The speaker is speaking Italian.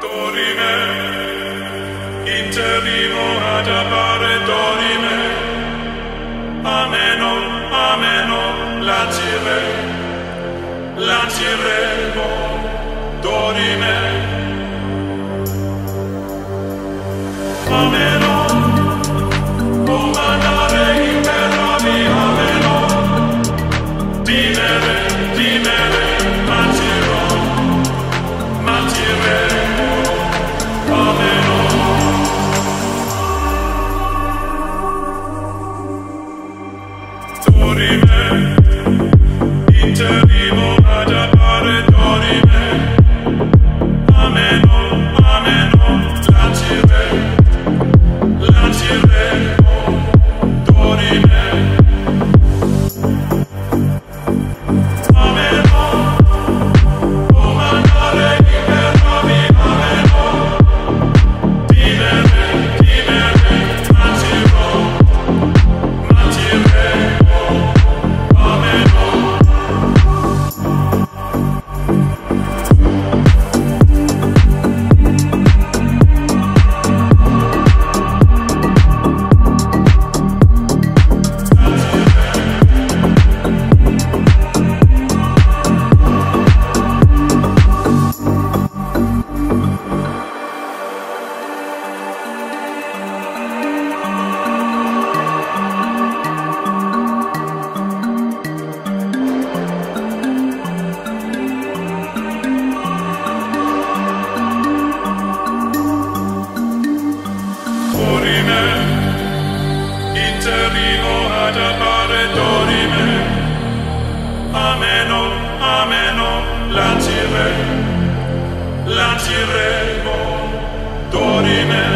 Dorime, interrimo ad appare dorime. Ameno, ameno, lancire, lanciremo, dorime. Ameno, Dorime, interrimo ad appare dorime. Interrimo ad appare dorime. Ameno, ameno, lancire, lanciremo, dorime.